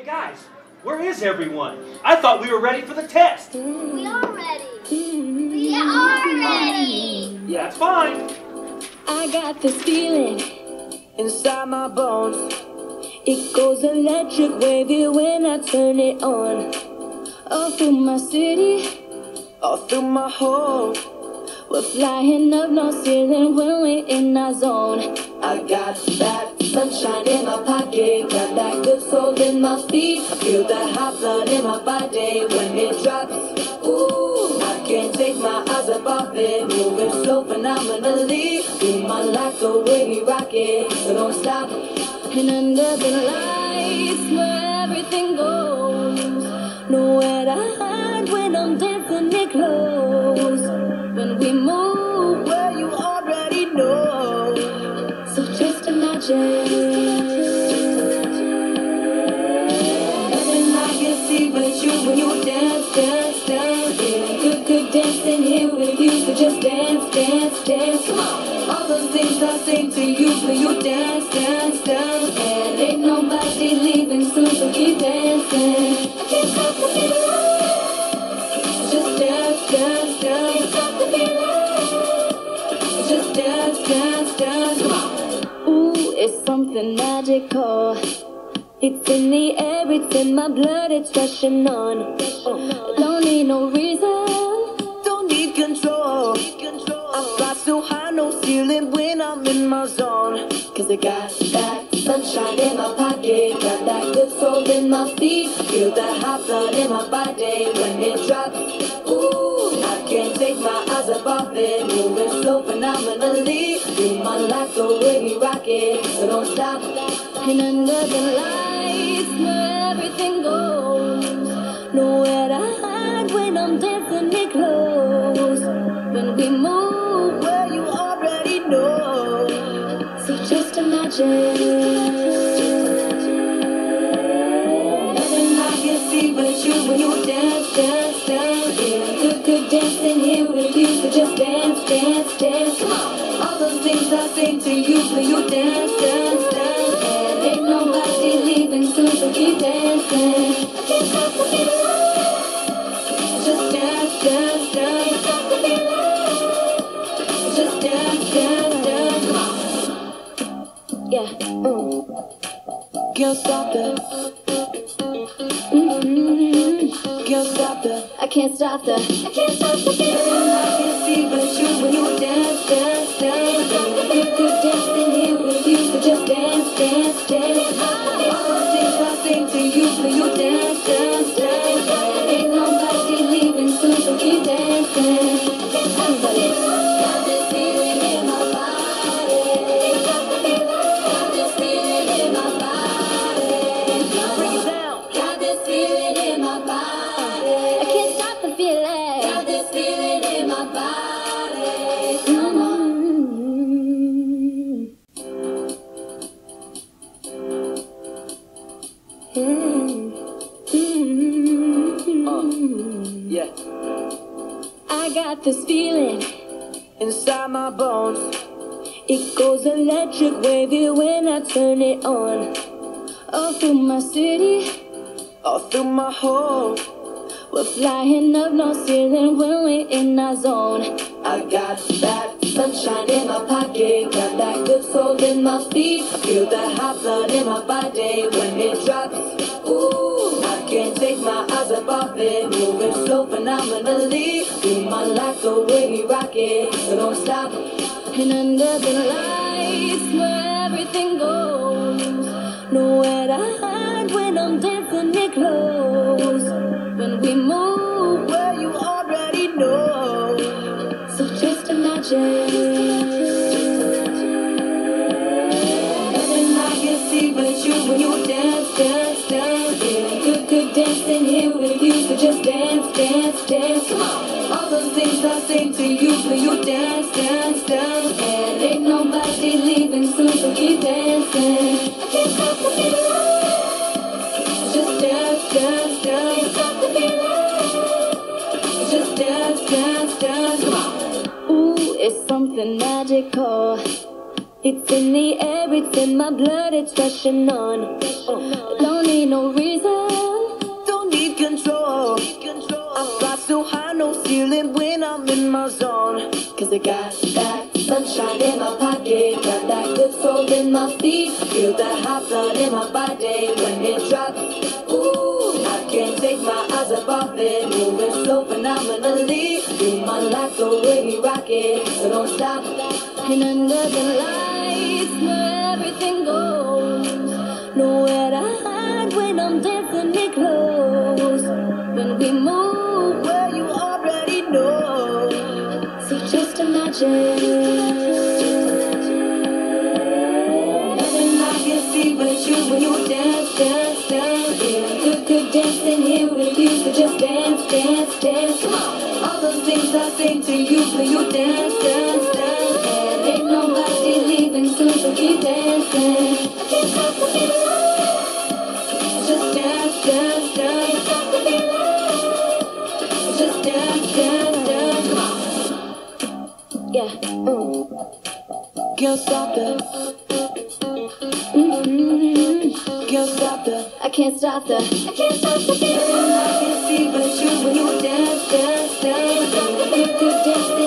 Hey guys, where is everyone? I thought we were ready for the test. We are ready. We are ready. Yeah, that's fine. I got this feeling inside my bones. It goes electric wavy when I turn it on. All through my city, all through my home. We're flying up no ceiling when we're in our zone. I got that sunshine in my pocket, got that good soul in my feet. Feel that hot blood in my body when it drops. Ooh, I can't take my eyes up off it, moving so phenomenally. You my life the way we rock it, so don't stop. And under the lights where everything goes, nowhere to hide when I'm dancing it close. Dance, dance, dance. Come on. It's something magical. It's in the air, it's in my blood, it's rushing on. Uh, don't need no reason, don't need control. I fly so high, no ceiling when I'm in my zone. Cause I got that sunshine in my pocket, got that good soul in my feet. Feel that hot blood in my body when it drops. Ooh, take my eyes off it, moving so phenomenally. You my life the way we rock it, so don't stop. And under the lights where everything goes, nowhere to hide when I'm dancing it close. When we move where you already know, so just imagine. Nothing I can see but you when you dance, dance, dance. Yeah, good, good dancing here with you, so just dance, dance, dance. All those things I sing to you, but you dance, dance, dance. And ain't nobody leaving soon, so keep dancing. Just dance, dance, dance. Just dance, dance, dance. Yeah. Mm. Can't stop the. Stop the. I can't stop the. I can't stop the feeling. I can see but you when you dance, dance, dance. Good dancing here Mm-hmm. Yeah, I got this feeling inside my bones. It goes electric wavy when I turn it on. All through my city, All through my home, we're flying up no ceiling when we're in our zone. I got that pocket, got that good soul in my feet. Feel that hot blood in my body when it drops. Ooh, I can't take my eyes up off it, moving so phenomenally. You my like the way we rock it, so don't stop. And under the lights where everything goes, nowhere to hide when I'm dancing it close. When we move where you already know, so just imagine. Dancing here with you, so just dance, dance, dance. Come on. All those things I sing to you, but you dance, dance, dance. And ain't nobody leaving soon, so keep dancing. I can't stop the feeling. Just dance, dance, dance. Can't stop the feeling. Just dance, dance, dance. Come on. Ooh, it's something magical. It's in the air, it's in my blood, it's rushing on. Uh, don't need no reason. No ceiling when I'm in my zone. Cause I got that sunshine in my pocket, got that good soul in my feet. Feel that hot blood in my body when it drops. Ooh, I can't take my eyes off of it, moving so phenomenally. You my life way we rock it, so don't stop. And under the lights, where everything goes, nowhere to hide when I'm dancing it close. When we move, dance. Dance, dance. All those things I sing to you when you dance, dance. yeah. Mm. Girl, stop the. Mm-hmm. Girl, stop it. I can't stop the. I can't stop the. I can see but you when you dance, dance, dance. You could dance.